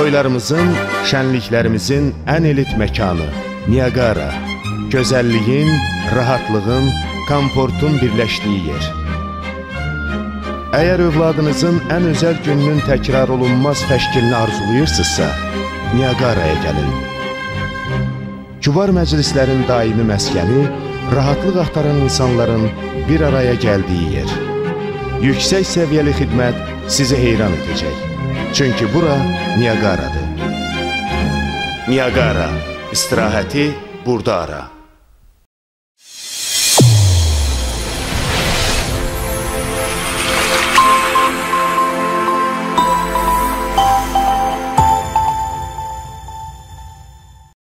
Toylarımızın, şənliklərimizin ən elit məkanı Niagara. Gözəlliyin, rahatlığın, komfortun birləşdiyi yer. Əgər övladınızın ən özəl gününün təkrar olunmaz təşkilini arzulayırsınızsa, Niagaraya gəlin. Kübar məclislərin daimi məskəni, rahatlıq axtaran insanların bir araya gəldiyi yer. Yüksək səviyyəli xidmət sizi heyran edəcək. Çünki bura Niagaradır. Niagara, istirahəti burada ara.